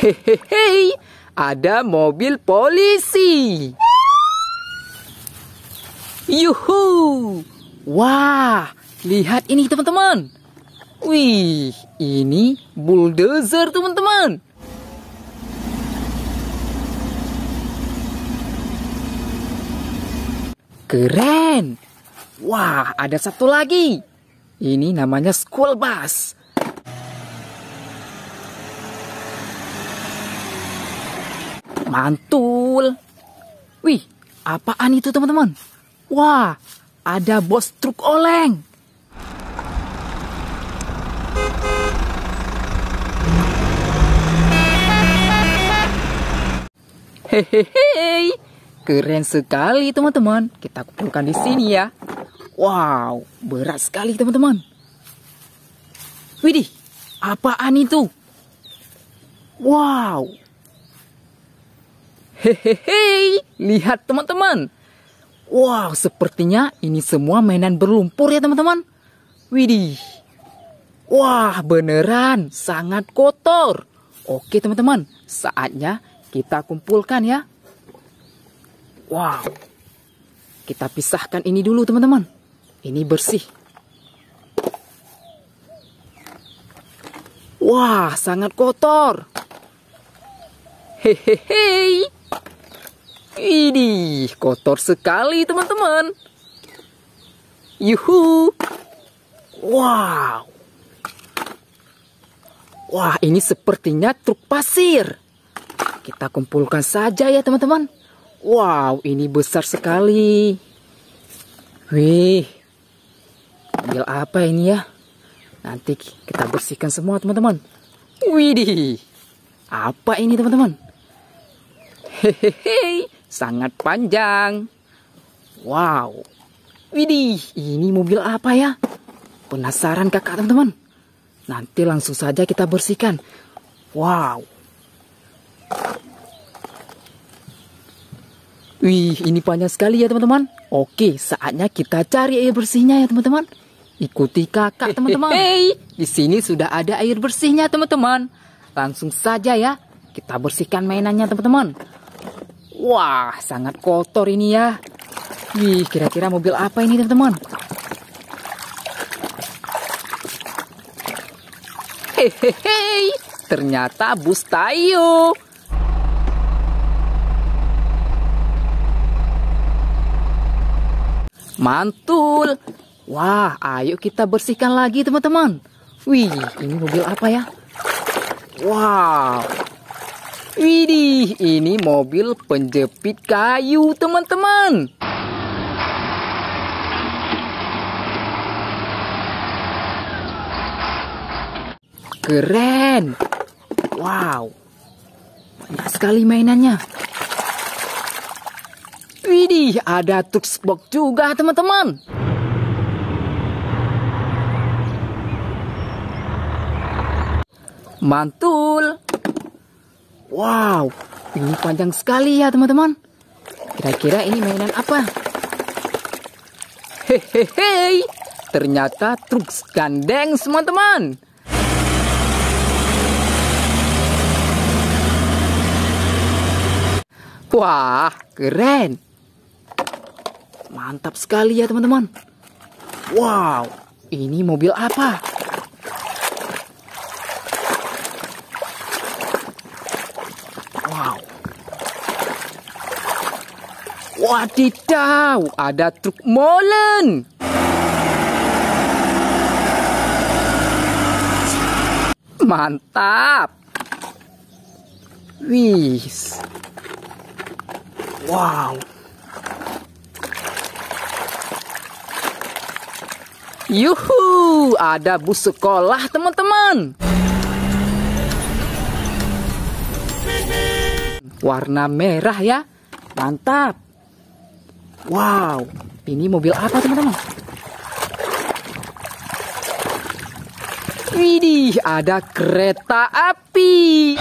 Hehehe, ada mobil polisi. Yuhu! Wah, lihat ini teman-teman. Wih, ini bulldozer teman-teman. Keren. Wah, ada satu lagi. Ini namanya school bus. Mantul. Wih, apaan itu teman-teman? Wah, ada bos truk oleng. Hehehe, keren sekali teman-teman. Kita kumpulkan di sini ya. Wow, berat sekali teman-teman. Widih, apaan itu? Wow. Hehehe, lihat teman-teman. Wow, sepertinya ini semua mainan berlumpur ya teman-teman. Widih. Wah, beneran sangat kotor. Oke teman-teman, saatnya kita kumpulkan ya. Wow. Kita pisahkan ini dulu teman-teman. Ini bersih. Wah, sangat kotor. Hehehe. Ini kotor sekali teman-teman. Yuhu. Wow. Wah, ini sepertinya truk pasir. Kita kumpulkan saja ya teman-teman. Wow, ini besar sekali. Wih, ambil apa ini ya? Nanti kita bersihkan semua teman-teman. Widih, apa ini teman-teman? Hehehe, sangat panjang. Wow, widih, ini mobil apa ya? Penasaran kakak teman-teman? Nanti langsung saja kita bersihkan. Wow, Wih, ini panjang sekali ya teman-teman. Oke, saatnya kita cari air bersihnya ya teman-teman. Ikuti kakak teman-teman. Hei, di sini sudah ada air bersihnya teman-teman. Langsung saja ya, kita bersihkan mainannya teman-teman. Wah, sangat kotor ini ya. Wih, kira-kira mobil apa ini teman-teman? Hehehe, ternyata bus Tayo. Mantul. Wah, ayo kita bersihkan lagi teman-teman. Wih, ini mobil apa ya? Wow. Widih, ini mobil penjepit kayu teman-teman. Keren. Wow. Banyak sekali mainannya. Widih, ada box juga teman-teman. Mantul. Wow, ini panjang sekali ya teman-teman. Kira-kira ini mainan apa? Hehehe, ternyata truk gandeng teman-teman. Wah, keren. Mantap sekali ya teman-teman. Wow, ini mobil apa? Wow. Wadidaw, ada truk molen. Mantap. Wih. Wow. Yuhu, ada bus sekolah teman-teman. Warna merah ya, mantap. Wow, ini mobil apa teman-teman? Widih, ada kereta api.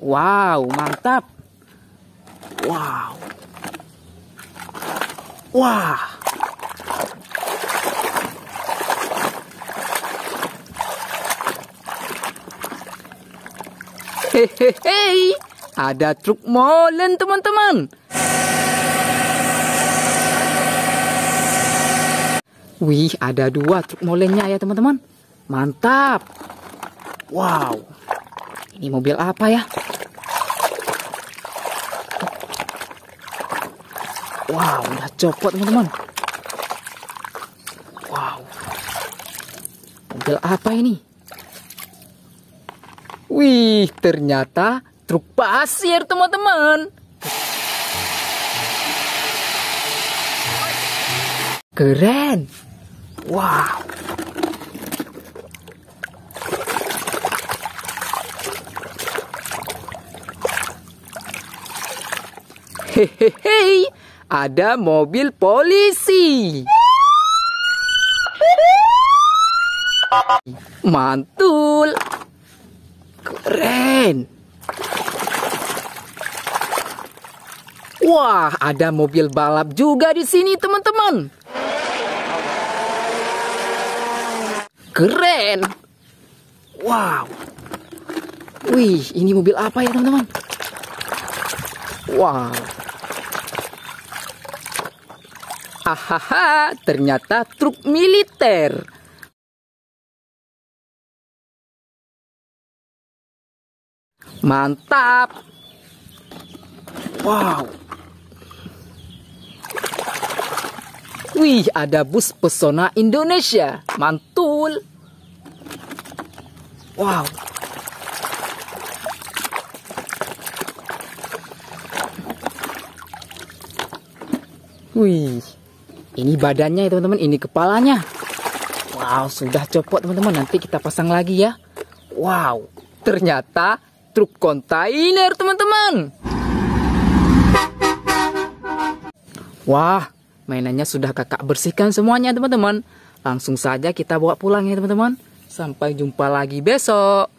Wow, mantap. Wow. Wah. Hehehe ada truk molen teman-teman. Wih, ada dua truk molennya ya teman-teman. Mantap. Wow, ini mobil apa ya? Wow, udah copot teman-teman. Wow. Mobil apa ini? Wih, ternyata truk pasir teman-teman. Keren. Wow. Hehehe, ada mobil polisi. Mantul. Keren. Wah, ada mobil balap juga di sini, teman-teman. Keren. Wow. Wih, ini mobil apa ya, teman-teman? Wow. Hahaha, ternyata truk militer. Mantap. Wow. Wih, ada bus pesona Indonesia. Mantul. Wow. Wih, ini badannya ya teman-teman, ini kepalanya. Wow, sudah copot teman-teman, nanti kita pasang lagi ya. Wow, ternyata truk kontainer teman-teman. Wah, mainannya sudah kakak bersihkan semuanya teman-teman. Langsung saja kita bawa pulang ya teman-teman. Sampai jumpa lagi besok.